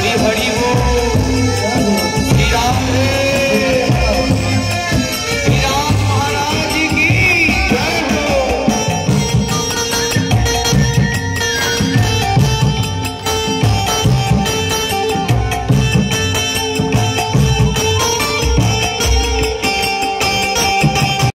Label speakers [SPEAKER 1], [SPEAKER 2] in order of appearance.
[SPEAKER 1] हरी हरी